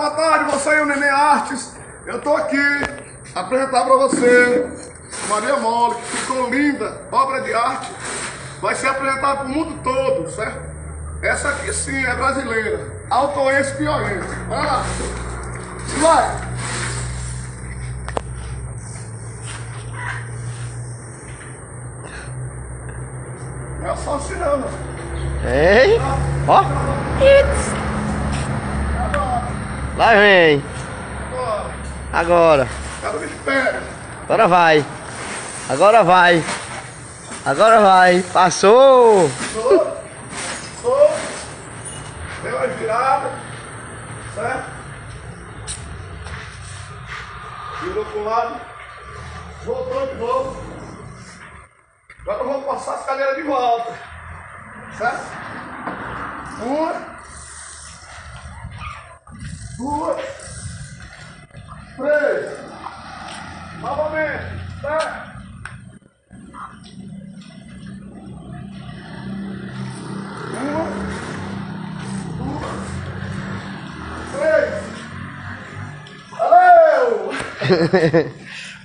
boa tarde, você e o Neném Artes. Eu tô aqui apresentar para você Maria Mole, que ficou linda, obra de arte. Vai ser apresentada para o mundo todo, certo? Essa aqui sim é brasileira. Autoense Piorense. Vai lá. Vai. É só cinema. Ei! Ó! It's. Lá vem! Agora! Agora vai! Agora vai! Agora vai! Passou! Sou. Sou. Deu uma virada. Certo? Virou pro lado. Voltou de novo. Agora vamos passar as cadeiras de volta. Certo? Uma. Duas. Três. Novamente. Certo? Uma. Duas. Três. Valeu!